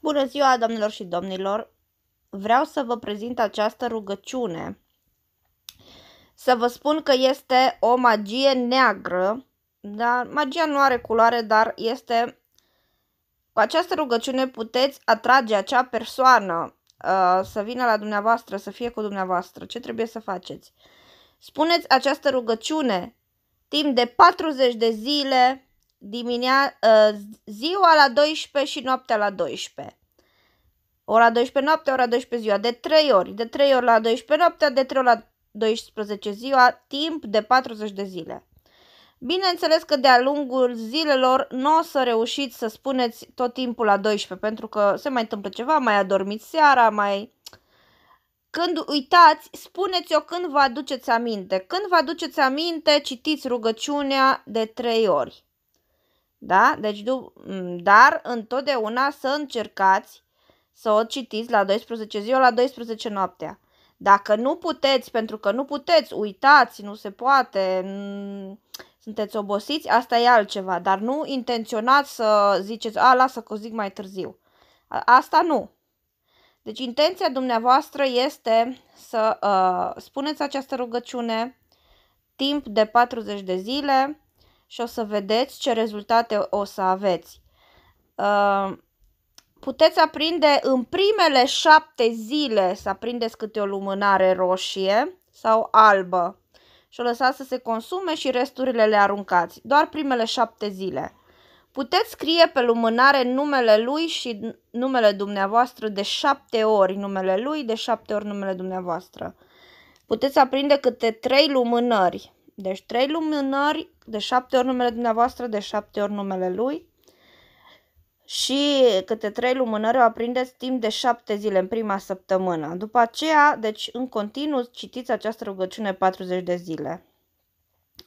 Bună ziua, doamnelor și domnilor! Vreau să vă prezint această rugăciune. Să vă spun că este o magie neagră, dar magia nu are culoare, dar este... Cu această rugăciune puteți atrage acea persoană uh, să vină la dumneavoastră, să fie cu dumneavoastră. Ce trebuie să faceți? Spuneți această rugăciune timp de 40 de zile diminea, uh, ziua la 12 și noaptea la 12. Ora 12 noaptea, ora 12 ziua, de 3 ori, de 3 ori la 12 noaptea, de 3 ori la 12 ziua, timp de 40 de zile. Bineînțeles că de-a lungul zilelor nu o să reușiți să spuneți tot timpul la 12, pentru că se mai întâmplă ceva, mai adormiți seara, mai... Când uitați, spuneți-o când vă aduceți aminte. Când vă aduceți aminte, citiți rugăciunea de 3 ori. Da? Deci, dar întotdeauna să încercați să o citiți la 12 ziua, la 12 noaptea. Dacă nu puteți, pentru că nu puteți, uitați, nu se poate, sunteți obosiți, asta e altceva, dar nu intenționați să ziceți, a, lasă că o zic mai târziu. Asta nu. Deci intenția dumneavoastră este să uh, spuneți această rugăciune timp de 40 de zile, și o să vedeți ce rezultate o să aveți. Uh, puteți aprinde în primele șapte zile să aprindeți câte o lumânare roșie sau albă și o lăsați să se consume și resturile le aruncați. Doar primele șapte zile. Puteți scrie pe lumânare numele lui și numele dumneavoastră de șapte ori numele lui, de șapte ori numele dumneavoastră. Puteți aprinde câte trei lumânări deci trei lumânări, de șapte ori numele dumneavoastră, de șapte ori numele lui. Și câte trei lumânări o aprindeți timp de șapte zile în prima săptămână. După aceea, deci în continuu, citiți această rugăciune 40 de zile.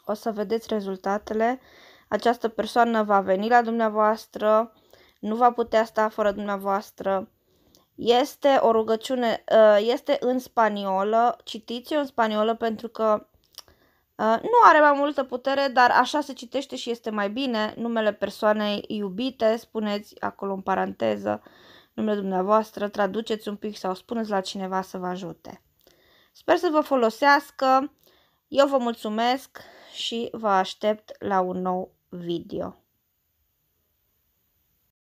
O să vedeți rezultatele. Această persoană va veni la dumneavoastră, nu va putea sta fără dumneavoastră. Este o rugăciune, ă, este în spaniolă, citiți-o în spaniolă pentru că Uh, nu are mai multă putere, dar așa se citește și este mai bine. Numele persoanei iubite, spuneți acolo în paranteză numele dumneavoastră, traduceți un pic sau spuneți la cineva să vă ajute. Sper să vă folosească. Eu vă mulțumesc și vă aștept la un nou video.